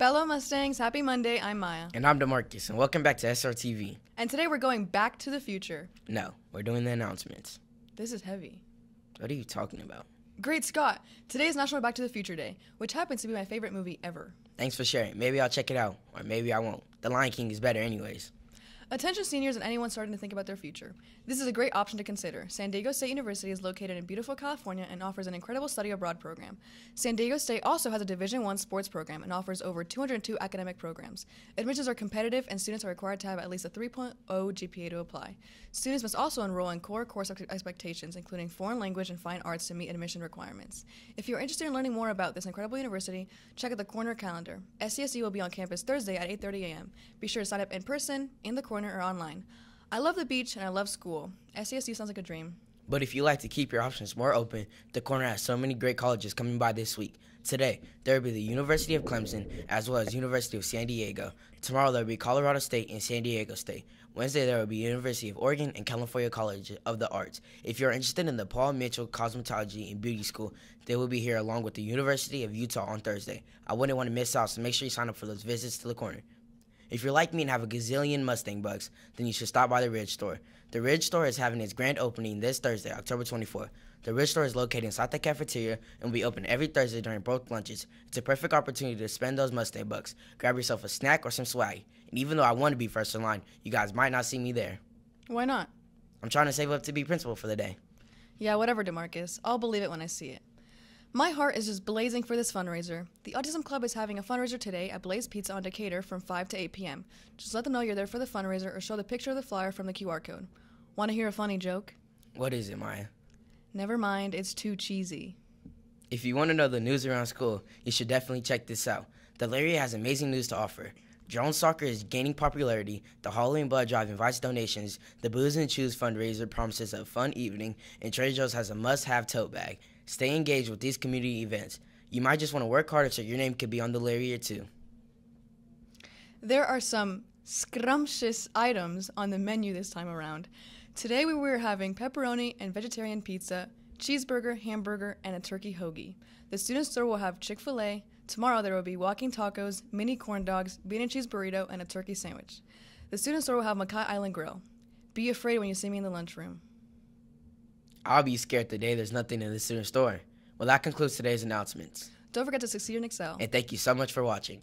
Mustangs. Happy Monday. I'm Maya. And I'm DeMarcus, and welcome back to SRTV. And today we're going back to the future. No, we're doing the announcements. This is heavy. What are you talking about? Great Scott! Today is National Back to the Future Day, which happens to be my favorite movie ever. Thanks for sharing. Maybe I'll check it out, or maybe I won't. The Lion King is better, anyways. Attention seniors and anyone starting to think about their future. This is a great option to consider. San Diego State University is located in beautiful California and offers an incredible study abroad program. San Diego State also has a Division 1 sports program and offers over 202 academic programs. Admissions are competitive and students are required to have at least a 3.0 GPA to apply. Students must also enroll in core course expectations including foreign language and fine arts to meet admission requirements. If you are interested in learning more about this incredible university, check out the corner calendar. SDSU will be on campus Thursday at 8:30 a.m. Be sure to sign up in person in the corner corner or online. I love the beach and I love school. SDSU sounds like a dream. But if you like to keep your options more open, the corner has so many great colleges coming by this week. Today, there will be the University of Clemson as well as University of San Diego. Tomorrow, there will be Colorado State and San Diego State. Wednesday, there will be University of Oregon and California College of the Arts. If you're interested in the Paul Mitchell Cosmetology and Beauty School, they will be here along with the University of Utah on Thursday. I wouldn't want to miss out, so make sure you sign up for those visits to the corner. If you're like me and have a gazillion Mustang bucks, then you should stop by the Ridge Store. The Ridge Store is having its grand opening this Thursday, October 24th. The Ridge Store is located inside the cafeteria and will be open every Thursday during both lunches. It's a perfect opportunity to spend those Mustang bucks. Grab yourself a snack or some swag. And even though I want to be first in line, you guys might not see me there. Why not? I'm trying to save up to be principal for the day. Yeah, whatever, DeMarcus. I'll believe it when I see it. My heart is just blazing for this fundraiser. The Autism Club is having a fundraiser today at Blaze Pizza on Decatur from 5 to 8 p.m. Just let them know you're there for the fundraiser or show the picture of the flyer from the QR code. Want to hear a funny joke? What is it, Maya? Never mind, it's too cheesy. If you want to know the news around school, you should definitely check this out. The area has amazing news to offer. Drone soccer is gaining popularity. The Halloween Blood Drive invites donations. The Booze and Choose fundraiser promises a fun evening. And Trader Joe's has a must have tote bag. Stay engaged with these community events. You might just want to work harder so your name could be on the Laria too. There are some scrumptious items on the menu this time around. Today we were having pepperoni and vegetarian pizza, cheeseburger, hamburger, and a turkey hoagie. The student store will have Chick fil A. Tomorrow there will be walking tacos, mini corn dogs, bean and cheese burrito, and a turkey sandwich. The student store will have Makai Island Grill. Be afraid when you see me in the lunchroom. I'll be scared the day there's nothing in the student store. Well, that concludes today's announcements. Don't forget to succeed and excel. And thank you so much for watching.